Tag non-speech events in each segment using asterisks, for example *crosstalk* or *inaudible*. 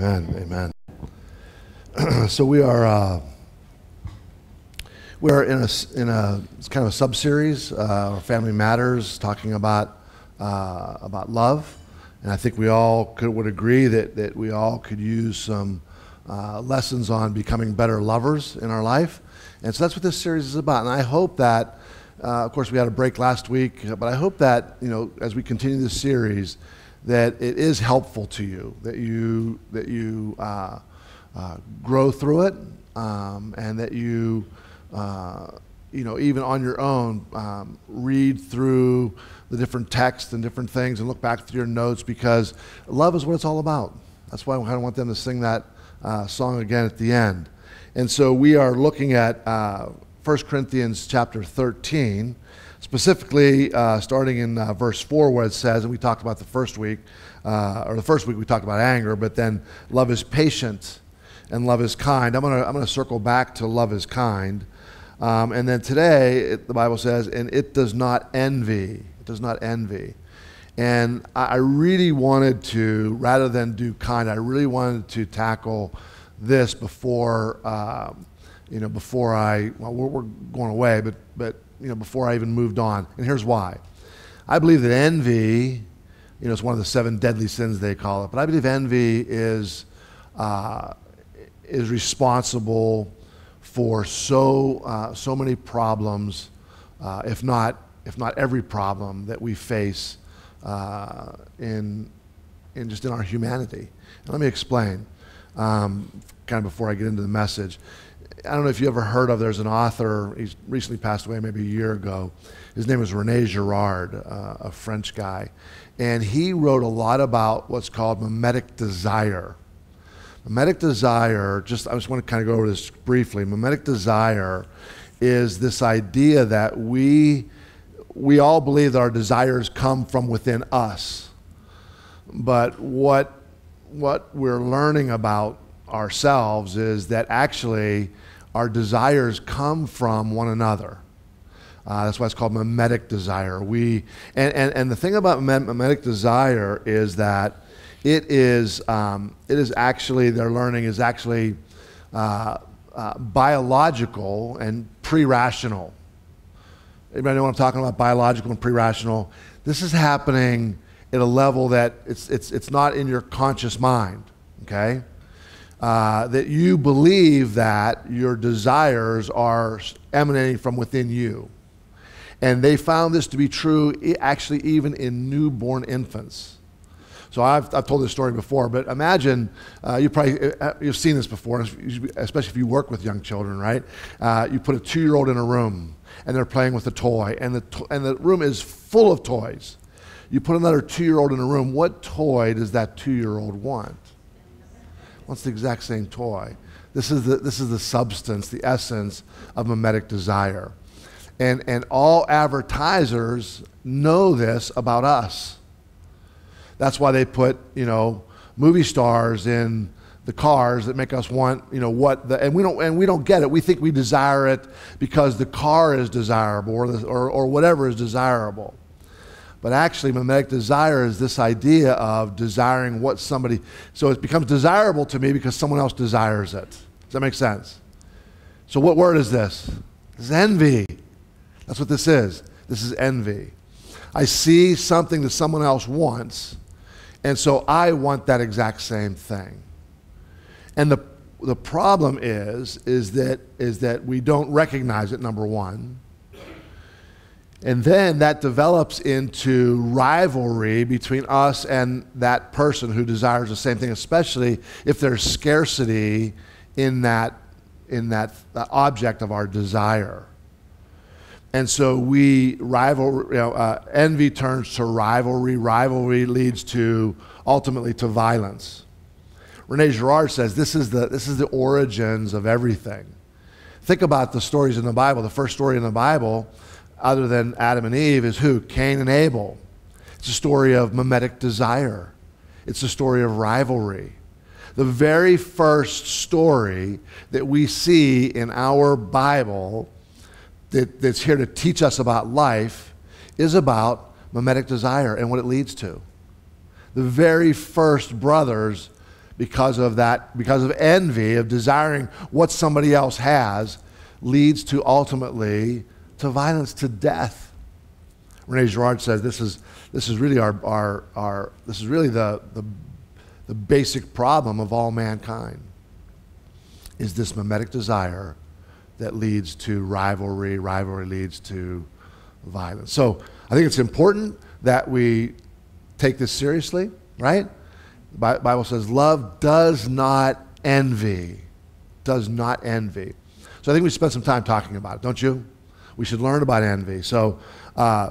Amen. Amen. *clears throat* so we are uh, we are in a in a kind of a sub series, uh, Family Matters, talking about uh, about love, and I think we all could, would agree that that we all could use some uh, lessons on becoming better lovers in our life, and so that's what this series is about. And I hope that, uh, of course, we had a break last week, but I hope that you know as we continue this series that it is helpful to you, that you, that you uh, uh, grow through it, um, and that you, uh, you know, even on your own, um, read through the different texts and different things and look back through your notes because love is what it's all about. That's why I kind of want them to sing that uh, song again at the end. And so we are looking at uh, 1 Corinthians chapter 13 specifically uh, starting in uh, verse 4 where it says and we talked about the first week uh, or the first week we talked about anger but then love is patient and love is kind. I'm going to I'm gonna circle back to love is kind. Um, and then today it, the bible says and it does not envy it does not envy. And I, I really wanted to rather than do kind i really wanted to tackle this before um, you know before i well we're, we're going away but but you know, before I even moved on. And here's why. I believe that envy, you know, it's one of the seven deadly sins they call it, but I believe envy is, uh, is responsible for so, uh, so many problems, uh, if, not, if not every problem that we face uh, in, in just in our humanity. And let me explain, um, kind of before I get into the message. I don't know if you ever heard of, there's an author, he's recently passed away maybe a year ago. His name is Rene Girard, uh, a French guy. And he wrote a lot about what's called mimetic desire. Mimetic desire, just I just want to kind of go over this briefly. Mimetic desire is this idea that we, we all believe that our desires come from within us. But what, what we're learning about ourselves is that actually our desires come from one another. Uh, that's why it's called mimetic desire. We, and, and, and the thing about mimetic desire is that it is, um, it is actually, their learning is actually uh, uh, biological and pre rational. Anybody know what I'm talking about? Biological and pre rational. This is happening at a level that it's, it's, it's not in your conscious mind, okay? Uh, that you believe that your desires are emanating from within you. And they found this to be true actually even in newborn infants. So I've, I've told this story before, but imagine uh, you probably uh, uh, you've seen this before, especially if you work with young children, right? Uh, you put a two-year-old in a room and they're playing with a toy, and the to- and the room is full of toys. You put another two-year-old in a room. What toy does that two-year-old want? Wants the exact same toy. This is the, this is the substance, the essence of mimetic desire. And, and all advertisers know this about us. That's why they put, you know, movie stars in the cars that make us want, you know, what the, and we don't, and we don't get it. We think we desire it because the car is desirable or, the, or, or whatever is desirable. But actually, mimetic desire is this idea of desiring what somebody, so it becomes desirable to me because someone else desires it. Does that make sense? So, what word is this? This is envy. That's what this is. This is envy. I see something that someone else wants, and so I want that exact same thing. And the, the problem is, is that, is that we don't recognize it, number one. And then that develops into rivalry between us and that person who desires the same thing, especially if there's scarcity in that, in that object of our desire. And so we rival, you know, uh, envy turns to rivalry. Rivalry leads to ultimately to violence. Rene Girard says this is the, this is the origins of everything. Think about the stories in the Bible. The first story in the Bible other than Adam and Eve is who? Cain and Abel. It's a story of mimetic desire, it's a story of rivalry. The very first story that we see in our Bible that, that's here to teach us about life is about mimetic desire and what it leads to. The very first brothers because of that, because of envy, of desiring what somebody else has, leads to ultimately to violence, to death. Rene Girard says this is, this is really our, our, our this is really the, the, the basic problem of all mankind is this mimetic desire that leads to rivalry. Rivalry leads to violence. So I think it's important that we take this seriously, right? The Bible says love does not envy. Does not envy. So I think we spent some time talking about it, don't you? We should learn about envy. So, uh,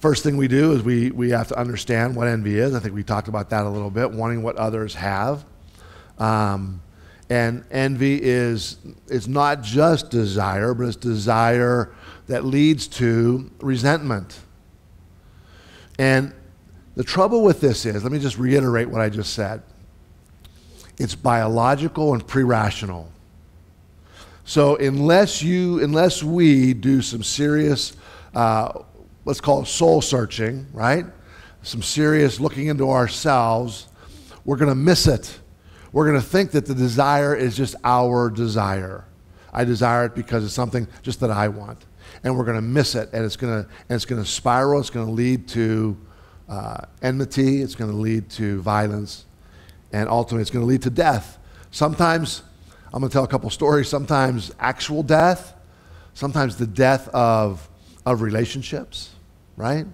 first thing we do is we, we have to understand what envy is. I think we talked about that a little bit, wanting what others have. Um, and envy is, it's not just desire, but it's desire that leads to resentment. And the trouble with this is, let me just reiterate what I just said it's biological and pre rational. So unless you, unless we do some serious, uh, let's call it soul searching, right? Some serious looking into ourselves, we're going to miss it we're going to think that the desire is just our desire. I desire it because it's something just that I want. And we're going to miss it, and it's going to, and it's going to spiral. It's going to lead to uh, enmity. It's going to lead to violence. And ultimately, it's going to lead to death. Sometimes, I'm going to tell a couple stories. Sometimes actual death, sometimes the death of, of relationships, right?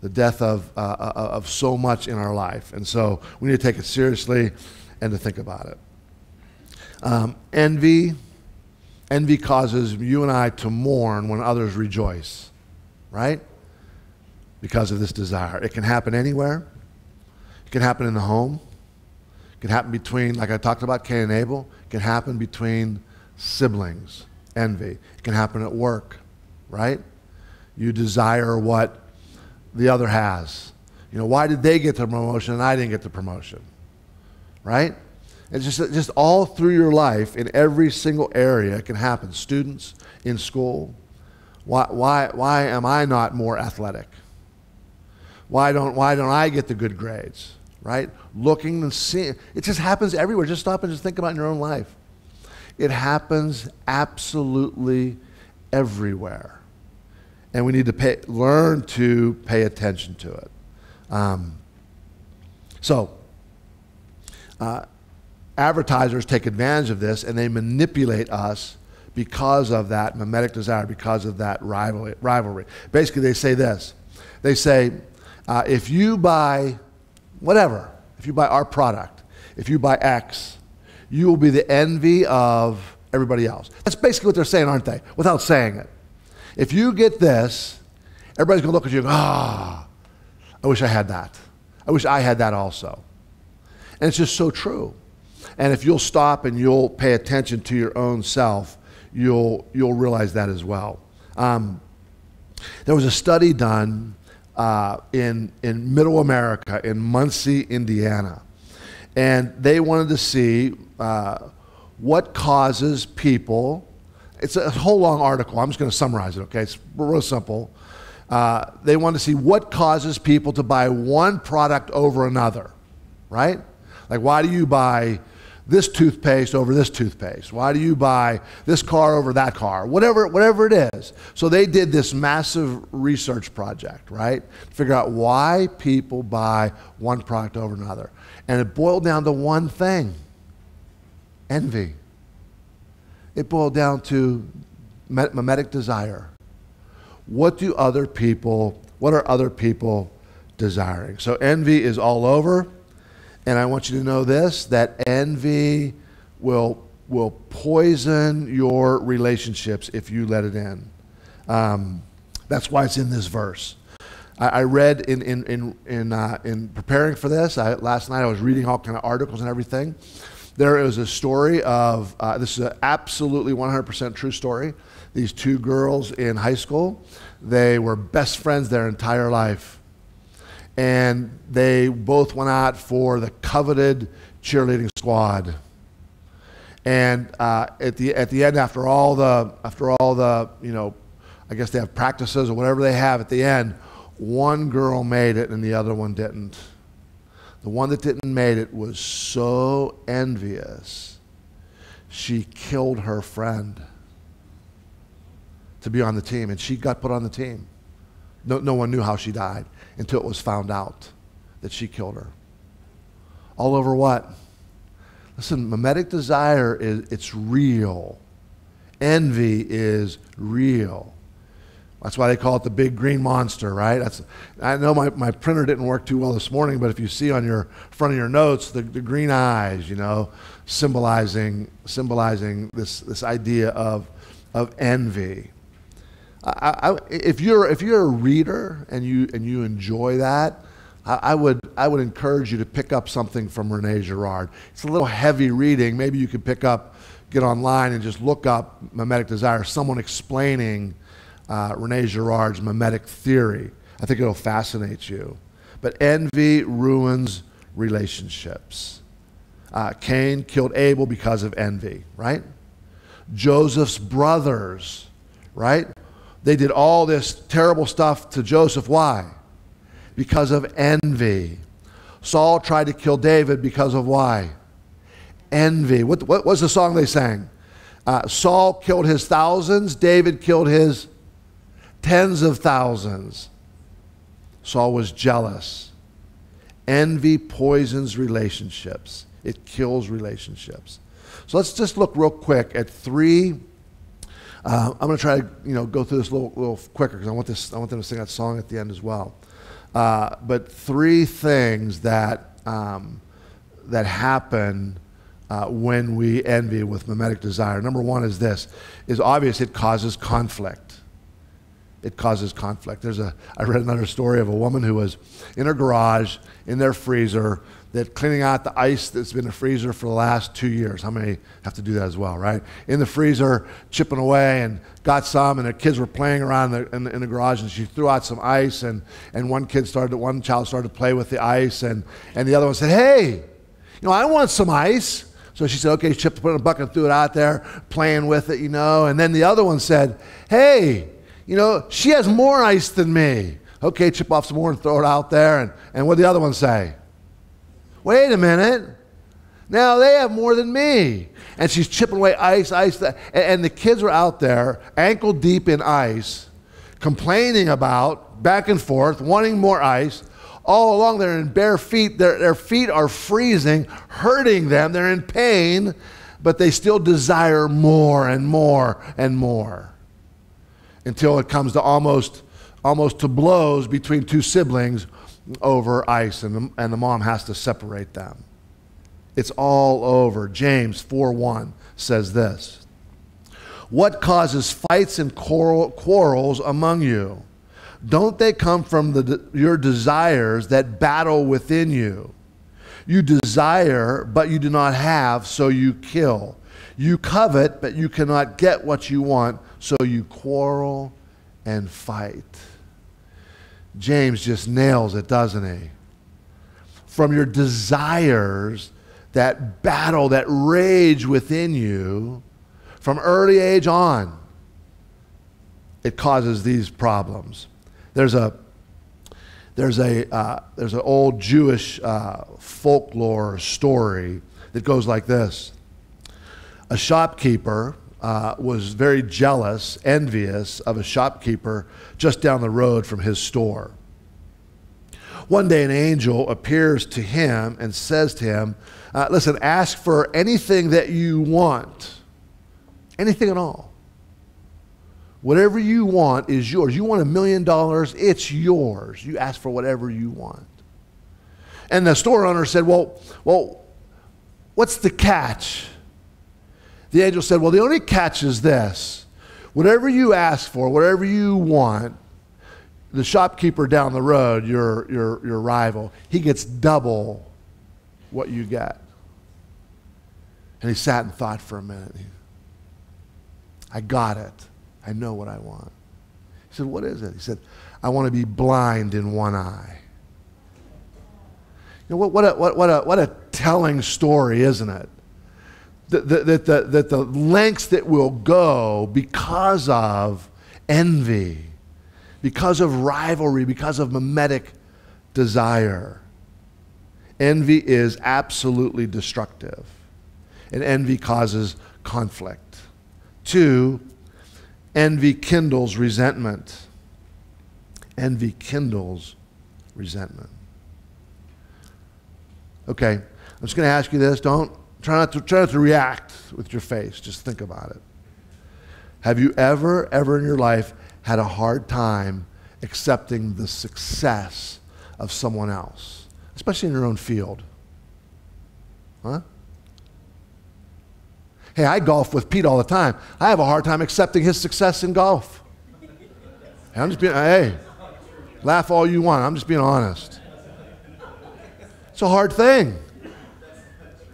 The death of, uh, uh of so much in our life. And so we need to take it seriously and to think about it. Um, envy, envy causes you and I to mourn when others rejoice, right? Because of this desire. It can happen anywhere. It can happen in the home. It can happen between, like I talked about, Cain and Abel. Can happen between siblings, envy. It can happen at work, right? You desire what the other has. You know, why did they get the promotion and I didn't get the promotion? right? It's just, just all through your life, in every single area, it can happen. Students in school, why, why, why am I not more athletic? Why don't, why don't I get the good grades? Right? Looking and seeing. It just happens everywhere. Just stop and just think about in your own life. It happens absolutely everywhere. And we need to pay, learn to pay attention to it. Um, so, uh, advertisers take advantage of this and they manipulate us because of that mimetic desire, because of that rivalry. rivalry. Basically, they say this they say, uh, if you buy whatever, if you buy our product, if you buy X, you will be the envy of everybody else. That's basically what they're saying, aren't they? Without saying it. If you get this, everybody's going to look at you and go, ah, I wish I had that. I wish I had that also. And it's just so true. And if you'll stop and you'll pay attention to your own self, you'll, you'll realize that as well. Um, there was a study done uh, in, in middle America, in Muncie, Indiana. And they wanted to see uh, what causes people, it's a whole long article. I'm just going to summarize it, okay? It's real simple. Uh, they wanted to see what causes people to buy one product over another, right? Like, why do you buy this toothpaste over this toothpaste? Why do you buy this car over that car? Whatever, whatever it is. So they did this massive research project, right? To figure out why people buy one product over another. And it boiled down to one thing envy. It boiled down to mimetic desire. What do other people, what are other people desiring? So envy is all over. And I want you to know this that envy will, will poison your relationships if you let it in. Um, that's why it's in this verse. I, I read in, in, in, in, uh, in preparing for this, I, last night I was reading all kind of articles and everything. There is a story of, uh, this is an absolutely 100% true story. These two girls in high school, they were best friends their entire life and they both went out for the coveted cheerleading squad. And uh, at the at the end, after all the after all the you know, I guess they have practices or whatever they have at the end, one girl made it and the other one didn't. the one that didn't make it, was so envious, she killed her friend to be on the team, and she got put on the team. No, no one knew how she died until it was found out that she killed her. All over what? Listen, mimetic desire is it's real. Envy is real. That's why they call it the big green monster, right? That's, I know my, my printer didn't work too well this morning, but if you see on your front of your notes the, the green eyes, you know, symbolizing, symbolizing this, this idea of, of envy. I, I, if, you're, if you're a reader and you, and you enjoy that, I, would, I would encourage you to pick up something from Rene Girard. It's a little heavy reading. Maybe you could pick up, get online and just look up mimetic desire, someone explaining uh, Rene Girard's mimetic theory. I think it'll fascinate you. But envy ruins relationships. Uh, Cain killed Abel because of envy, right? Joseph's brothers, right? They did all this terrible stuff to Joseph. Why? Because of envy. Saul tried to kill David because of why? Envy. What, what was the song they sang? Uh, Saul killed his thousands, David killed his tens of thousands. Saul was jealous. Envy poisons relationships, it kills relationships. So let's just look real quick at three uh, I'm going to try to you know go through this a little, little quicker because I want this I want them to sing that song at the end as well. Uh, but three things that um, that happen uh, when we envy with mimetic desire. Number one is this: is obvious. It causes conflict. It causes conflict. There's a I read another story of a woman who was in her garage in their freezer that cleaning out the ice that's been in the freezer for the last two years. How many have to do that as well, right? In the freezer, chipping away, and got some, and the kids were playing around in the, in the, in the garage, and she threw out some ice, and, and one kid started, one child started to play with the ice, and, and the other one said, hey, you know, I want some ice. So she said, okay, Chip put it in a bucket and threw it out there, playing with it, you know. And then the other one said, hey, you know, she has more ice than me. Okay, chip off some more and throw it out there. And, and what did the other one say? Wait a minute. Now they have more than me. And she's chipping away ice, ice. And the kids are out there, ankle deep in ice, complaining about, back and forth, wanting more ice. All along, they're in bare feet. Their, their feet are freezing, hurting them. They're in pain, but they still desire more and more and more until it comes to almost, almost to blows between two siblings over ice, and the, and the mom has to separate them. It's all over. James 4 1 says this What causes fights and quarrels among you? Don't they come from the, your desires that battle within you? You desire, but you do not have, so you kill. You covet, but you cannot get what you want, so you quarrel and fight. James just nails it, doesn't he? From your desires that battle, that rage within you from early age on, it causes these problems. There's a there's a uh, there's an old Jewish uh, folklore story that goes like this: A shopkeeper uh, was very jealous, envious of a shopkeeper just down the road from his store. One day, an angel appears to him and says to him, uh, Listen, ask for anything that you want, anything at all. Whatever you want is yours. You want a million dollars, it's yours. You ask for whatever you want. And the store owner said, Well, well, what's the catch? The angel said, Well, the only catch is this whatever you ask for, whatever you want, the shopkeeper down the road, your, your, your rival, he gets double what you get. And he sat and thought for a minute. I got it. I know what I want. He said, What is it? He said, I want to be blind in one eye. You know, what, what, a, what, what, a, what a telling story, isn't it? That, the lengths that will go because of envy, because of rivalry, because of mimetic desire. Envy is absolutely destructive, and envy causes conflict. Two, envy kindles resentment. Envy kindles resentment. Okay, I'm just going to ask you this. Don't try not to try not to react with your face. Just think about it. Have you ever, ever in your life had a hard time accepting the success of someone else, especially in your own field? Huh? Hey, I golf with Pete all the time. I have a hard time accepting his success in golf. I'm just being, hey, laugh all you want. I'm just being honest. It's a hard thing.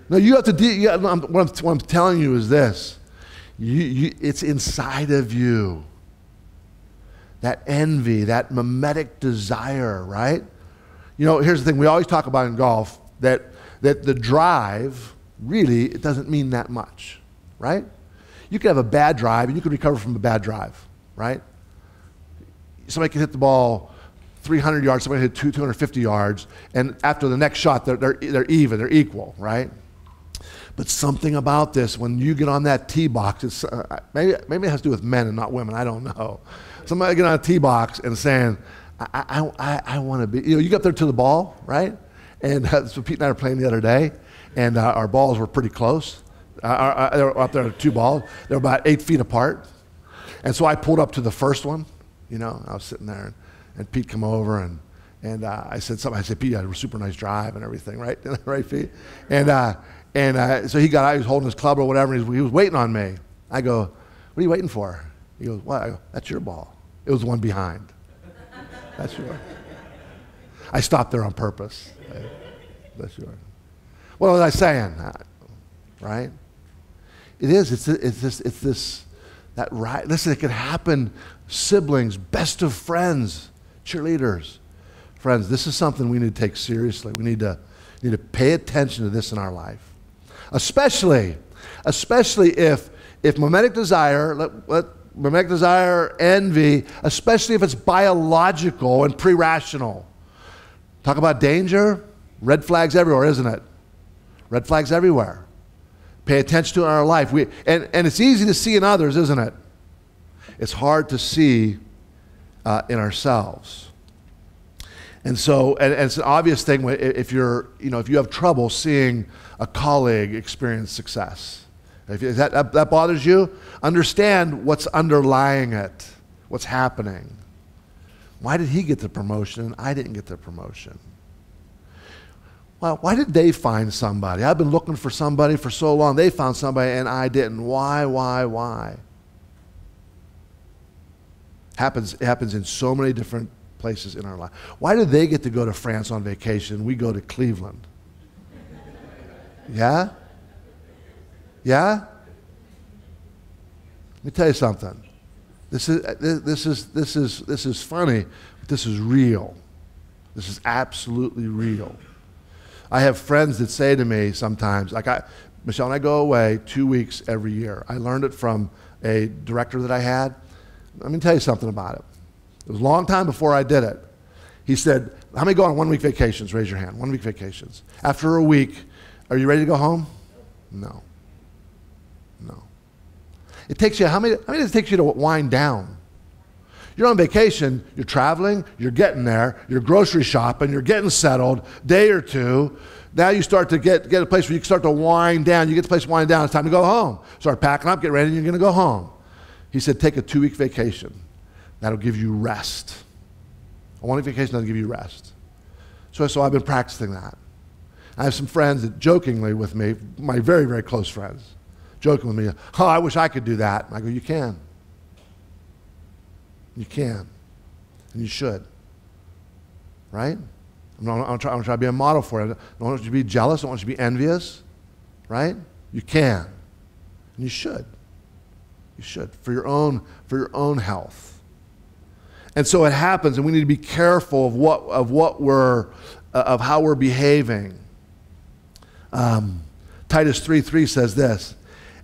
No, you have to. You what, I'm, what I'm telling you is this you, you, it's inside of you. That envy, that mimetic desire, right? You know, here's the thing we always talk about in golf that, that the drive really it doesn't mean that much, right? You can have a bad drive and you can recover from a bad drive, right? Somebody can hit the ball 300 yards, somebody hit 250 yards, and after the next shot, they're, they're, they're even, they're equal, right? But something about this, when you get on that tee box, it's, uh, maybe, maybe it has to do with men and not women, I don't know. Somebody get on a tee box and saying, I, I, I, I want to be, you know, you get up there to the ball, right? And uh, so Pete and I were playing the other day, and uh, our balls were pretty close. Uh, uh they were up there, two balls. They were about eight feet apart. And so I pulled up to the first one, you know, I was sitting there, and, and Pete come over, and, and uh, I said something. I said, Pete, you had a super nice drive and everything, right? *laughs* right, Pete? And, uh, and uh, so he got out, he was holding his club or whatever, and he was waiting on me. I go, What are you waiting for? He goes, What? Go, That's your ball. It was the one behind. That's yours. I stopped there on purpose. That's yours. What was I saying? Right? It is. It's, it's this, it's this, that right. Listen, it could happen. Siblings, best of friends, cheerleaders. Friends, this is something we need to take seriously. We need to, need to pay attention to this in our life especially, especially if, if mimetic desire, let, let mimetic desire, envy, especially if it's biological and pre-rational. Talk about danger, red flags everywhere, isn't it? Red flags everywhere. Pay attention to in our life. We, and, and it's easy to see in others, isn't it? It's hard to see uh, in ourselves. And so, and, and, it's an obvious thing if you're, you know, if you have trouble seeing a colleague experience success. If that, that, that bothers you, understand what's underlying it, what's happening. Why did he get the promotion and I didn't get the promotion? Well, why did they find somebody? I've been looking for somebody for so long. They found somebody and I didn't. Why, why, why? Happens, it happens in so many different places in our life. Why do they get to go to France on vacation we go to Cleveland? Yeah? Yeah? Let me tell you something. This is, uh, this is, this is, this is funny, but this is real. This is absolutely real. I have friends that say to me sometimes, like I, Michelle and I go away two weeks every year. I learned it from a director that I had. Let me tell you something about it. It was a long time before I did it. He said, How many go on one week vacations? Raise your hand. One week vacations. After a week, are you ready to go home? No. No. It takes you, how many, how many does it take you to wind down? You're on vacation, you're traveling, you're getting there, you're grocery shopping, you're getting settled, day or two. Now you start to get, get a place where you can start to wind down. You get the place to wind down, it's time to go home. Start packing up, get ready, and you're going to go home. He said, take a two week vacation. That'll give you rest. A one week vacation doesn't give you rest. So, so I've been practicing that. I have some friends that jokingly with me, my very, very close friends, joking with me, oh, I wish I could do that. And I go, you can. You can. And you should. Right? I'm not, I'm, try, to be a model for you. I don't want you to be jealous. I don't want you to be envious. Right? You can. And you should. You should. For your own, for your own health. And so it happens, and we need to be careful of what, of what we're, uh, of how we're behaving. Um, Titus 3 3 says this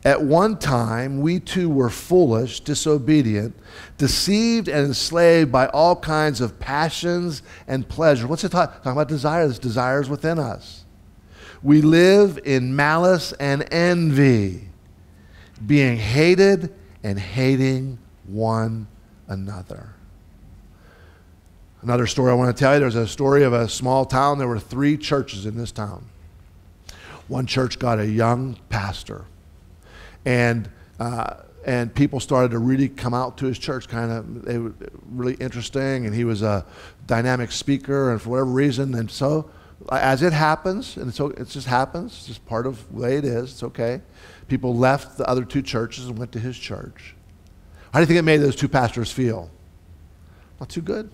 At one time, we too were foolish, disobedient, deceived, and enslaved by all kinds of passions and pleasure. What's it talking? Talking about Desires, desires within us. We live in malice and envy, being hated and hating one another. Another story I want to tell you there's a story of a small town. There were three churches in this town. One church got a young pastor, and uh, and people started to really come out to his church. Kind of, really interesting, and he was a dynamic speaker, and for whatever reason, and so as it happens, and so it just happens, it's just part of the way it is. It's okay. People left the other two churches and went to his church. How do you think it made those two pastors feel? Not too good.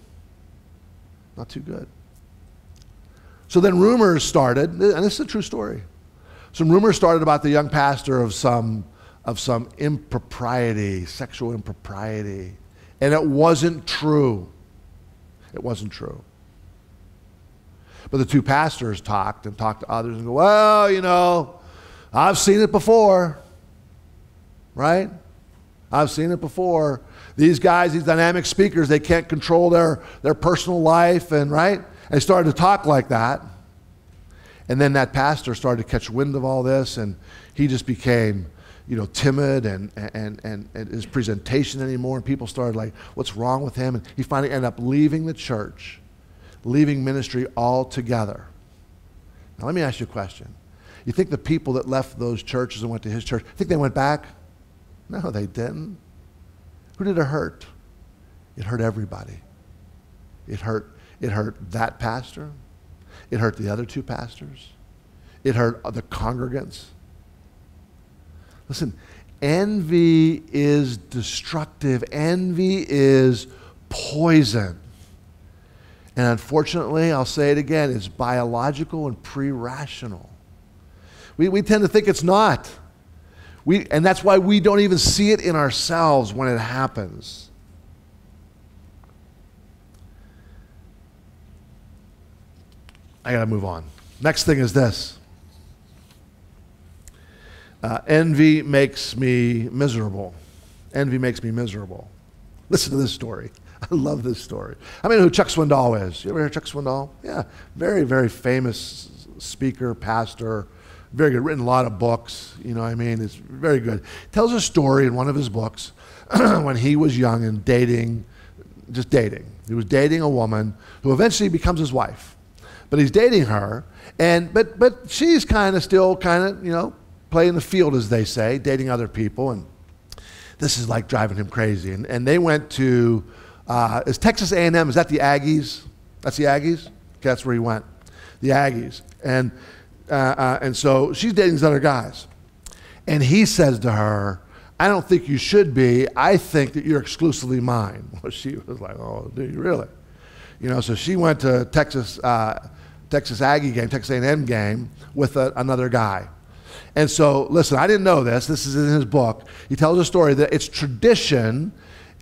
Not too good. So then rumors started, and this is a true story. Some rumors started about the young pastor of some of some impropriety, sexual impropriety. And it wasn't true. It wasn't true. But the two pastors talked and talked to others and go, well, you know, I've seen it before. Right? I've seen it before. These guys, these dynamic speakers, they can't control their, their personal life, and right? They started to talk like that. And then that pastor started to catch wind of all this, and he just became you know, timid and, and, and, and his presentation anymore. And people started like, what's wrong with him? And he finally ended up leaving the church, leaving ministry altogether. Now, let me ask you a question. You think the people that left those churches and went to his church, think they went back? No, they didn't. Who did it hurt? It hurt everybody. It hurt, it hurt that pastor. It hurt the other two pastors. It hurt the congregants. Listen, envy is destructive, envy is poison. And unfortunately, I'll say it again, it's biological and pre rational. We, we tend to think it's not. We, and that's why we don't even see it in ourselves when it happens. I got to move on. Next thing is this uh, envy makes me miserable. Envy makes me miserable. Listen to this story. *laughs* I love this story. I mean, who Chuck Swindoll is. You ever hear Chuck Swindoll? Yeah, very, very famous speaker, pastor, very good. Written a lot of books. You know, I mean, it's very good. Tells a story in one of his books *clears throat* when he was young and dating, just dating. He was dating a woman who eventually becomes his wife, but he's dating her, and but but she's kind of still kind of you know playing the field, as they say, dating other people. And this is like driving him crazy. And, and they went to, uh, is Texas A&M, is that the Aggies? That's the Aggies? Okay, that's where he went. The Aggies. And, uh, uh, and so she's dating these other guys. And he says to her, I don't think you should be. I think that you're exclusively mine. *laughs* Well, she was like, oh, do you really? You know, so she went to Texas, uh, Texas Aggie game, Texas A&M game with a, another guy. And so, listen, I didn't know this. This is in his book. He tells a story that it's tradition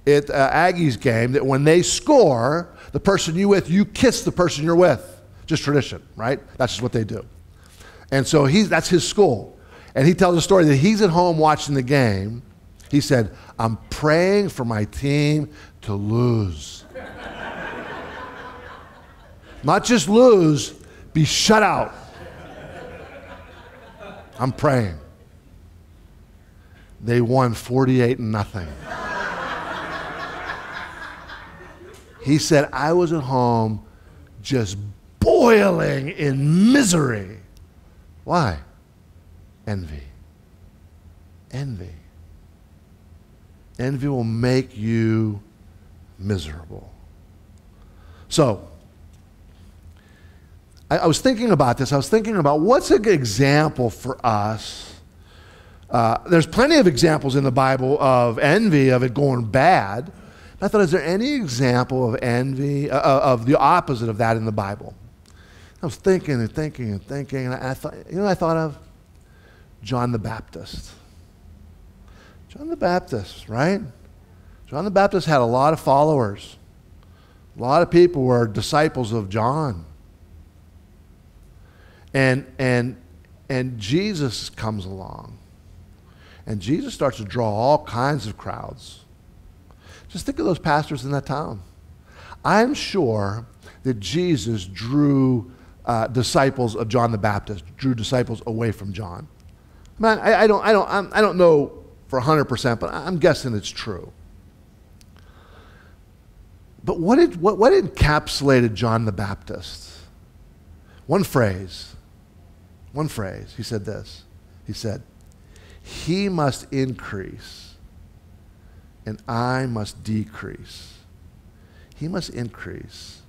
at uh, Aggies game that when they score, the person you with, you kiss the person you're with. Just tradition, right? That's just what they do. And so he's, that's his school. And he tells a story that he's at home watching the game. He said, I'm praying for my team to lose. Not just lose, be shut out. I'm praying. They won 48 and nothing. he said, I was at home just boiling in misery. Why? Envy. Envy. Envy will make you miserable. So, I, I, was thinking about this. I was thinking about what's an example for us. Uh, there's plenty of examples in the Bible of envy, of it going bad. I thought, is there any example of envy, uh, of the opposite of that in the Bible? I was thinking and thinking and thinking, and I, I thought, you know I thought of? John the Baptist. John the Baptist, right? John the Baptist had a lot of followers. A lot of people were disciples of John. And, and, and Jesus comes along. And Jesus starts to draw all kinds of crowds. Just think of those pastors in that town. I'm sure that Jesus drew uh, disciples of John the Baptist, drew disciples away from John. I, I don't, I don't, I do not know for 100%, but I'm guessing it's true. But what, did, what, what encapsulated John the Baptist? One phrase. One phrase. He said this. He said, He must increase, and I must decrease. He must increase,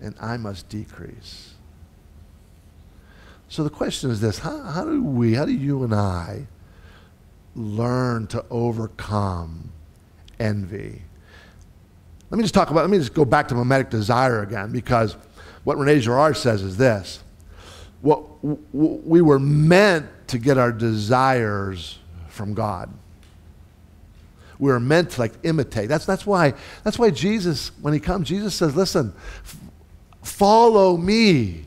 and I must decrease. So the question is this how, how do we, how do you and I learn to overcome envy? Let me just talk about, let me just go back to mimetic desire again because what Rene Girard says is this. What, we were meant to get our desires from God. We were meant to like imitate. That's, that's, why, that's why Jesus, when he comes, Jesus says, listen, follow me.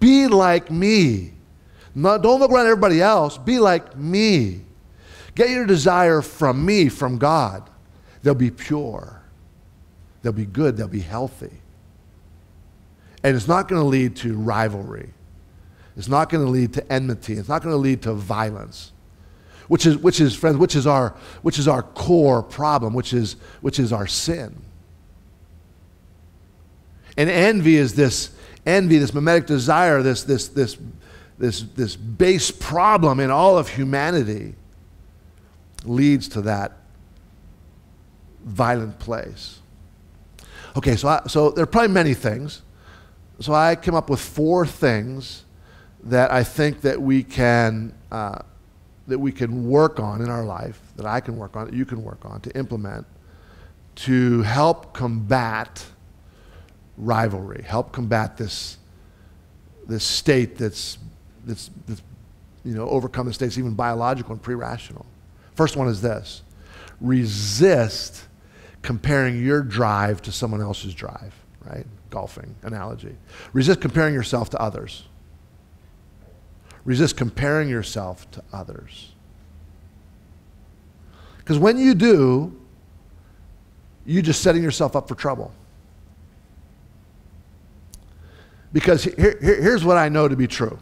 Be like me. Not, don't look around everybody else. Be like me. Get your desire from me, from God. They'll be pure. They'll be good, they'll be healthy. And it's not going to lead to rivalry. It's not going to lead to enmity. It's not going to lead to violence. Which is, which is, friends, which is our, which is our core problem, which is, which is our sin. And envy is this envy, this mimetic desire, this, this, this, this, this base problem in all of humanity leads to that violent place. Okay, so, I, so there are probably many things. So I came up with four things that I think that we can uh, that we can work on in our life, that I can work on, that you can work on to implement, to help combat rivalry, help combat this this state that's that's, that's you know overcome the states even biological and pre-rational. First one is this: resist comparing your drive to someone else's drive, right? Golfing analogy. Resist comparing yourself to others. Resist comparing yourself to others. Because when you do, you're just setting yourself up for trouble. Because here, here, here's what I know to be true.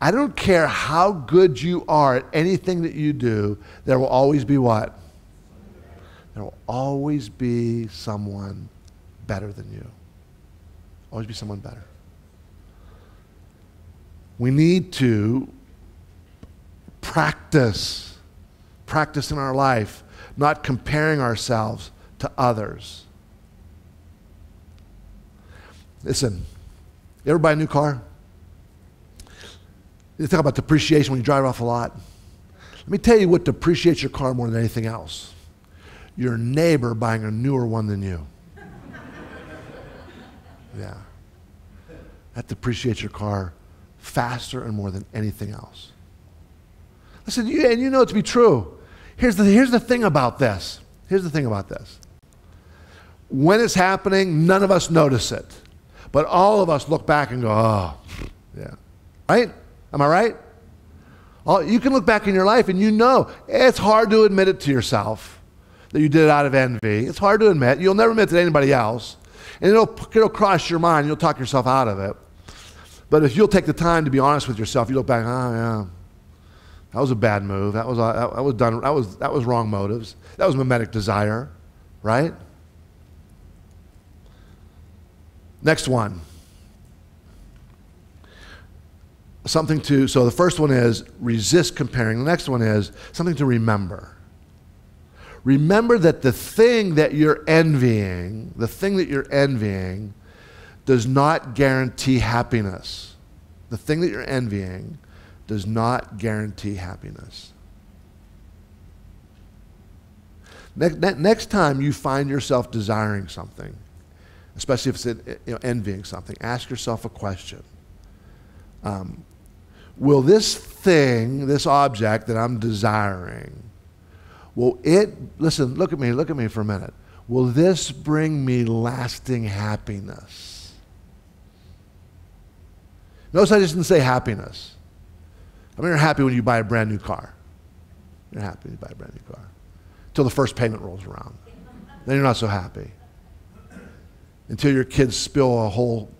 I don't care how good you are at anything that you do, there will always be what? There will always be someone better than you. Always be someone better. We need to practice, practice in our life, not comparing ourselves to others. Listen, you ever buy a new car? You talk about depreciation when you drive off a lot. Let me tell you what depreciates your car more than anything else your neighbor buying a newer one than you. *laughs* Yeah. That depreciates your car faster and more than anything else. Listen, you, and you know it to be true. Here's the, here's the thing about this. Here's the thing about this. When it's happening, none of us notice it. But all of us look back and go, oh, yeah. Right? Am I right? All, you can look back in your life and you know it's hard to admit it to yourself that you did it out of envy. It's hard to admit. You'll never admit it to anybody else. And it'll, it'll cross your mind. You'll talk yourself out of it. But if you'll take the time to be honest with yourself, you look back, oh, yeah, that was a bad move. That was, that was done, that was, that was wrong motives. That was mimetic desire, right? Next one. Something to, so the first one is resist comparing. The next one is something to remember. Remember that the thing that you're envying, the thing that you're envying, does not guarantee happiness. The thing that you're envying does not guarantee happiness. Next, next time you find yourself desiring something, especially if it's you know, envying something, ask yourself a question. Um, will this thing, this object that I'm desiring, Will it, listen, look at me, look at me for a minute. Will this bring me lasting happiness? Notice I just didn't say happiness. I mean, you're happy when you buy a brand new car. You're happy when you buy a brand new car. Until the first payment rolls around. Then you're not so happy. Until your kids spill a whole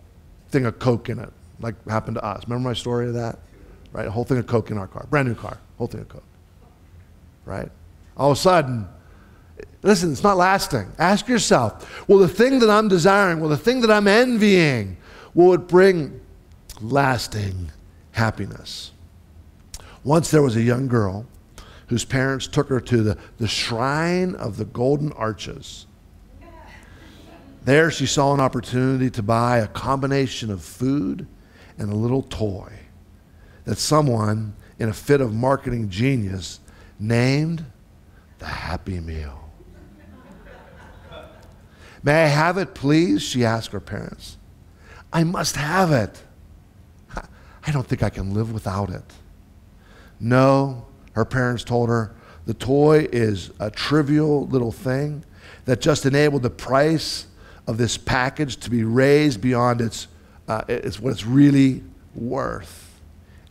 thing of Coke in it. like happened to us. Remember my story of that? Right? A whole thing of Coke in our car, brand new car, whole thing of Coke. Right? All of a sudden, listen, it's not lasting. Ask yourself, will the thing that I'm desiring, will the thing that I'm envying, will it bring lasting happiness? Once there was a young girl whose parents took her to the, the shrine of the Golden Arches. There she saw an opportunity to buy a combination of food and a little toy that someone in a fit of marketing genius named the Happy Meal. May I have it, please? She asked her parents. I must have it. I don't think I can live without it. No, her parents told her the toy is a trivial little thing that just enabled the price of this package to be raised beyond its, uh, it's what it's really worth.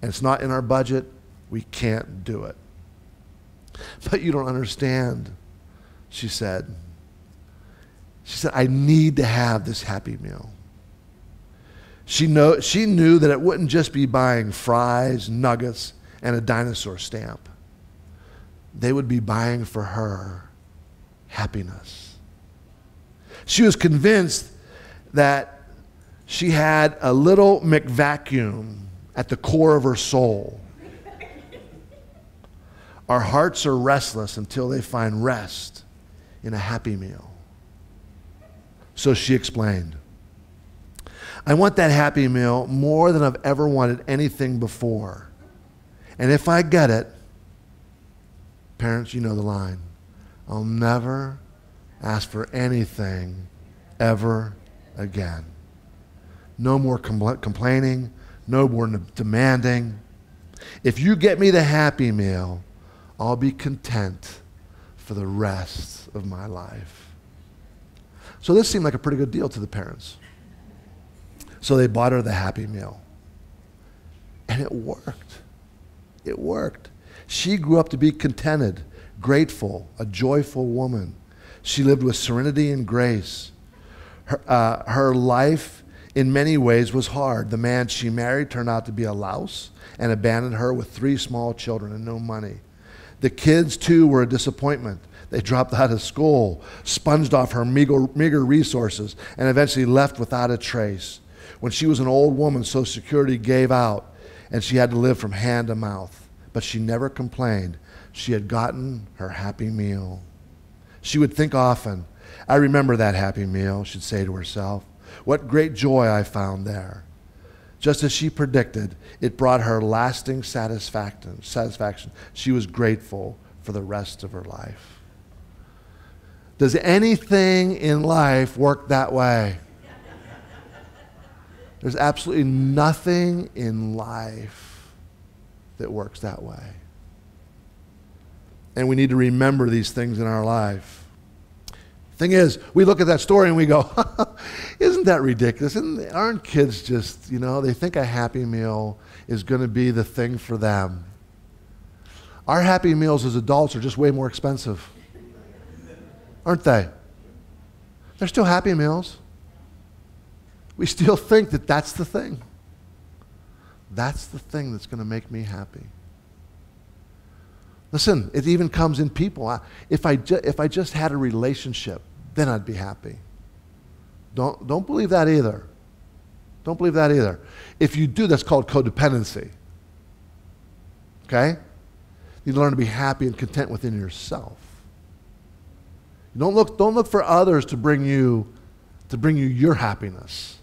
And it's not in our budget. We can't do it. But you don't understand, she said. She said, I need to have this happy meal. She, know, she knew that it wouldn't just be buying fries, nuggets, and a dinosaur stamp they would be buying for her happiness. She was convinced that she had a little McVacuum at the core of her soul. Our hearts are restless until they find rest in a happy meal. So she explained I want that happy meal more than I've ever wanted anything before. And if I get it, Parents, you know the line. I'll never ask for anything ever again. No more compl- complaining, no more demanding. If you get me the happy meal, I'll be content for the rest of my life. So this seemed like a pretty good deal to the parents. So they bought her the happy meal. And it worked. It worked. She grew up to be contented, grateful, a joyful woman. She lived with serenity and grace. Her, uh, her life, in many ways, was hard. The man she married turned out to be a louse and abandoned her with three small children and no money. The kids, too, were a disappointment. They dropped out of school, sponged off her meager, meager resources, and eventually left without a trace. When she was an old woman, Social Security gave out, and she had to live from hand to mouth but she never complained. She had gotten her happy meal. She would think often, I remember that happy meal, she'd say to herself. What great joy I found there. Just as she predicted, it brought her lasting satisfaction. satisfaction. She was grateful for the rest of her life. Does anything in life work that way? There's absolutely nothing in life that works that way. And we need to remember these things in our life. Thing is, we look at that story and we go, *laughs* isn't that ridiculous? Isn't, aren't kids just, you know, they think a Happy Meal is going to be the thing for them. Our Happy Meals as adults are just way more expensive, aren't they? They're still Happy Meals. We still think that that's the thing. That's the thing that's going to make me happy. Listen, it even comes in people. if, I ju- if I just had a relationship, then I'd be happy. Don't, don't believe that either. Don't believe that either. If you do, that's called codependency. Okay? You learn to be happy and content within yourself. don't look, don't look for others to bring you to bring you your happiness.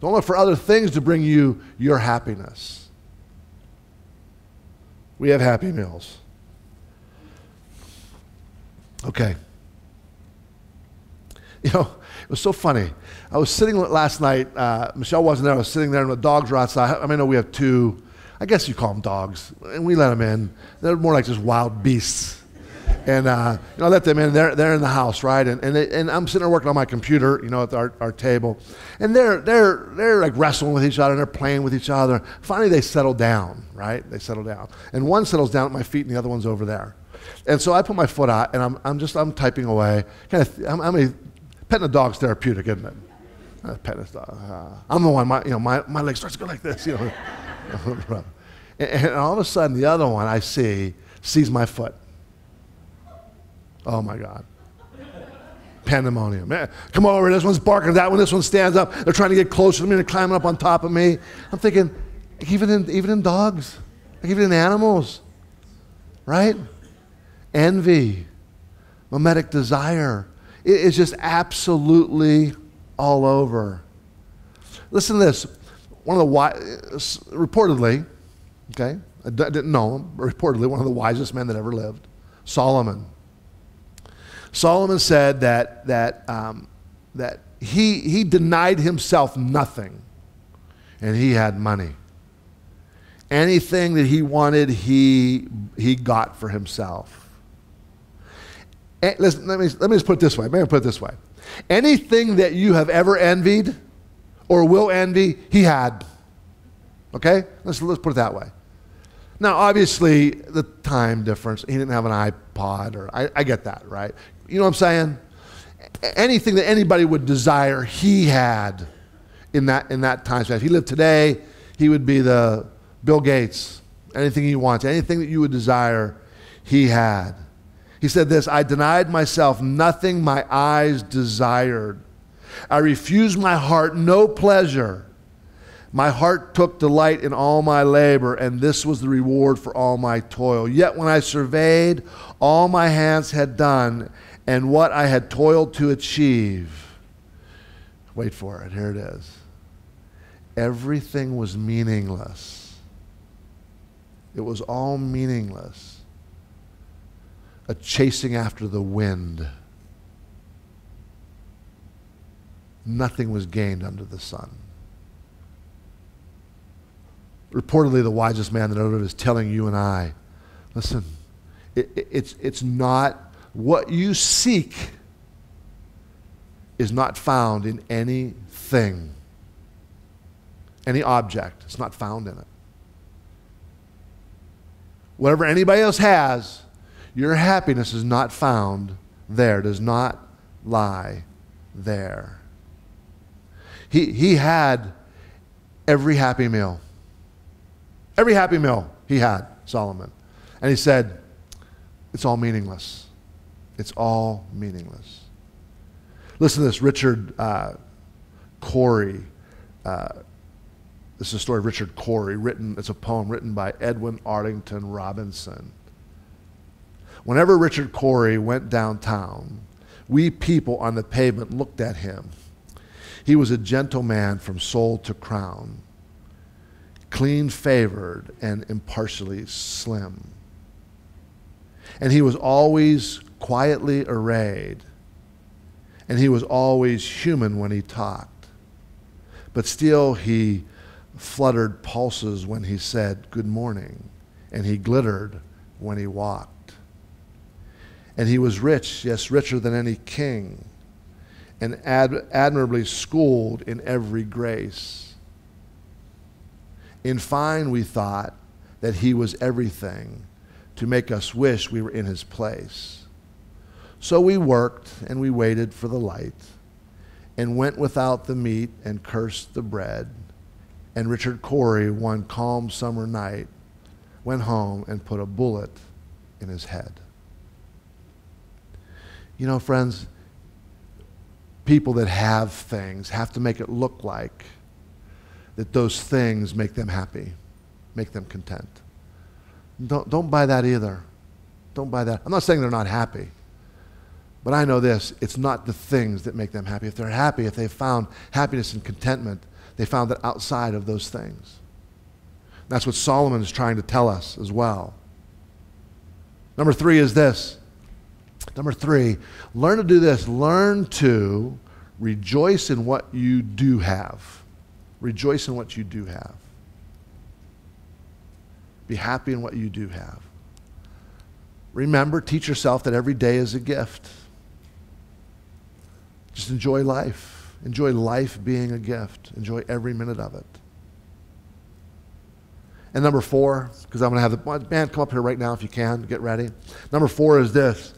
Don't look for other things to bring you your happiness. We have happy meals. Okay. You know, it was so funny. I was sitting last night. Uh, Michelle wasn't there. I was sitting there, and the dogs were outside. I mean, I know we have two. I guess you call them dogs, and we let them in. They're more like just wild beasts and uh, you know, I let them in. They're, they're in the house, right? And, and, they, and I'm sitting there working on my computer, you know, at our, our table. And they're, they're, they're like wrestling with each other and they're playing with each other. Finally, they settle down, right? They settle down. And one settles down at my feet and the other one's over there. And so I put my foot out and I'm, I'm just, I'm typing away. Kind of, I'm, I'm a, petting a dog's therapeutic, isn't it? Uh, pet his dog. Uh, I'm the one, my, you know, my, my leg starts to go like this, you know. *laughs* and, and all of a sudden, the other one I see sees my foot. Oh my God. Pandemonium. Come over, this one's barking at that one, this one stands up. They're trying to get closer to me, they're climbing up on top of me. I'm thinking, even in, even in dogs, even in animals, right? Envy, mimetic desire. It is just absolutely all over. Listen to this. One of the wise, reportedly, okay, I didn't know him, reportedly one of the wisest men that ever lived, Solomon. Solomon said that, that, um, that he, he denied himself nothing, and he had money. Anything that he wanted, he, he got for himself. And listen, let, me, let me just put it this way. Let me put it this way. Anything that you have ever envied or will envy, he had. Okay? Let's, let's put it that way. Now, obviously, the time difference, he didn't have an iPod, or I, I get that, right? You know what I'm saying? Anything that anybody would desire, he had in that, in that time span. If he lived today, he would be the Bill Gates. Anything he wants, anything that you would desire, he had. He said this I denied myself nothing my eyes desired. I refused my heart no pleasure. My heart took delight in all my labor, and this was the reward for all my toil. Yet when I surveyed all my hands had done and what I had toiled to achieve, wait for it, here it is. Everything was meaningless. It was all meaningless a chasing after the wind. Nothing was gained under the sun. Reportedly, the wisest man that ever lived is telling you and I listen, it, it, it's, it's not what you seek is not found in anything, any object. It's not found in it. Whatever anybody else has, your happiness is not found there, does not lie there. He, he had every happy meal. Every happy meal he had, Solomon. And he said, It's all meaningless. It's all meaningless. Listen to this Richard uh, Cory. Uh, this is a story of Richard Cory, written, it's a poem written by Edwin Arlington Robinson. Whenever Richard Cory went downtown, we people on the pavement looked at him. He was a gentleman from sole to crown, clean favored and impartially slim. And he was always quietly arrayed, and he was always human when he talked. But still, he fluttered pulses when he said good morning, and he glittered when he walked. And he was rich, yes, richer than any king, and ad- admirably schooled in every grace. In fine, we thought that he was everything to make us wish we were in his place. So we worked and we waited for the light and went without the meat and cursed the bread. And Richard Cory, one calm summer night, went home and put a bullet in his head. You know, friends, people that have things have to make it look like that those things make them happy, make them content. Don't, don't buy that either. Don't buy that. I'm not saying they're not happy. But I know this it's not the things that make them happy. If they're happy, if they've found happiness and contentment, they found it outside of those things. That's what Solomon is trying to tell us as well. Number three is this Number three, learn to do this. Learn to rejoice in what you do have. Rejoice in what you do have. Be happy in what you do have. Remember, teach yourself that every day is a gift. Just enjoy life. Enjoy life being a gift. Enjoy every minute of it. And number four, because I'm going to have the band come up here right now if you can, get ready. Number four is this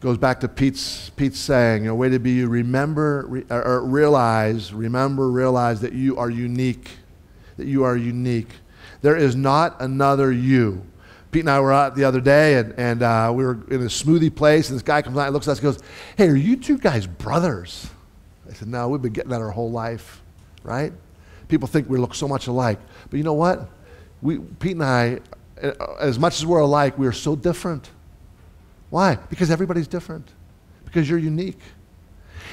goes back to Pete's, Pete's saying, you know, way to be you, remember, re, or, realize, remember, realize that you are unique, that you are unique. There is not another you. Pete and I were out the other day, and, and uh, we were in a smoothie place, and this guy comes out and looks at us and goes, hey, are you two guys brothers? I said, no, we've been getting that our whole life, right? People think we look so much alike. But you know what? We, Pete and I, uh, as much as we're alike, we are so different. Why? Because everybody's different. Because you're unique.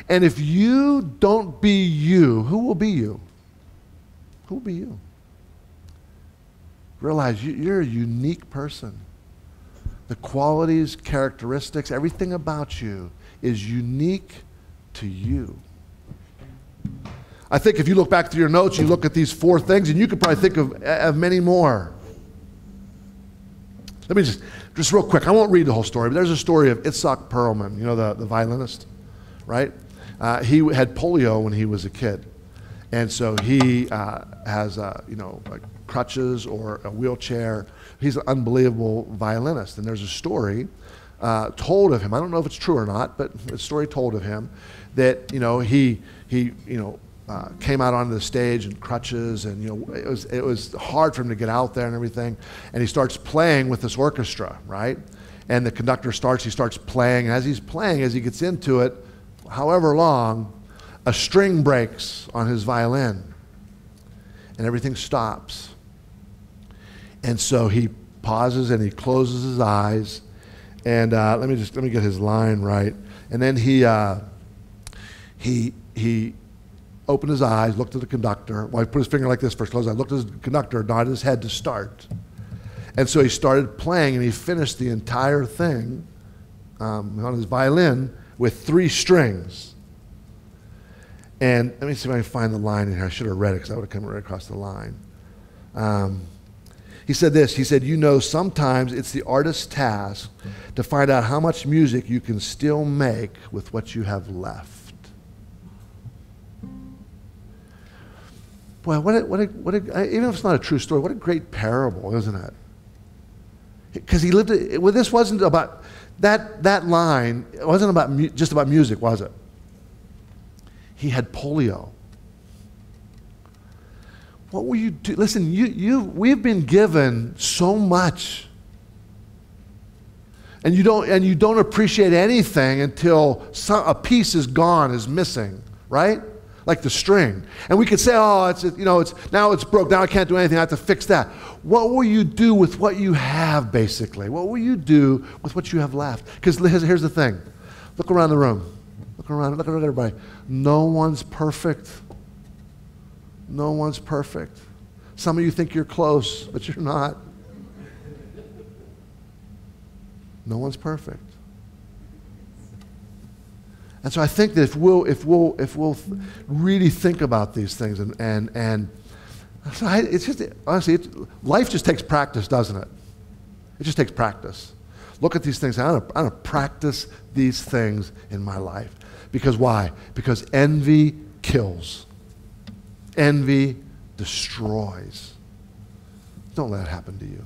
And if you don't be you, who will be you? Who will be you? Realize you're a unique person. The qualities, characteristics, everything about you is unique to you. I think if you look back through your notes, you look at these four things, and you could probably think of, of many more. Let me just, just real quick, I won't read the whole story, but there's a story of Itzhak Perlman, you know, the, the violinist, right? Uh, he had polio when he was a kid. And so he uh, has, uh, you know, like crutches or a wheelchair. He's an unbelievable violinist. And there's a story uh, told of him. I don't know if it's true or not, but a story told of him that, you know, he, he you know, uh, came out onto the stage in crutches, and you know it was it was hard for him to get out there and everything. And he starts playing with this orchestra, right? And the conductor starts. He starts playing. As he's playing, as he gets into it, however long, a string breaks on his violin, and everything stops. And so he pauses and he closes his eyes, and uh, let me just let me get his line right. And then he uh, he he opened his eyes, looked at the conductor. Well, he put his finger like this first, closed eyes, looked at the conductor, nodded his head to start. And so he started playing, and he finished the entire thing um, on his violin with three strings. And let me see if I can find the line in here. I should have read it because I would have come right across the line. Um, he said this He said, You know, sometimes it's the artist's task to find out how much music you can still make with what you have left. Boy, what a, what a, what a, even if it's not a true story, what a great parable, isn't it? Because he lived, well, this wasn't about, that, that line, it wasn't about just about music, was it? He had polio. What will you do? Listen, you, you, we've been given so much. And you don't, and you don't appreciate anything until some, a piece is gone, is missing, right? like the string. And we could say, oh, it's, you know, it's, now it's broke. Now I can't do anything. I have to fix that. What will you do with what you have, basically? What will you do with what you have left? Because here's, the thing. Look around the room. Look around. Look at everybody. No one's perfect. No one's perfect. Some of you think you're close, but you're not. No one's perfect. And so I think that if we'll, if we'll, if we'll really think about these things and, and, and so I, it's just, honestly, it's, life just takes practice, doesn't it? It just takes practice. Look at these things. I'm going to practice these things in my life. Because why? Because envy kills. Envy destroys. Don't let it happen to you.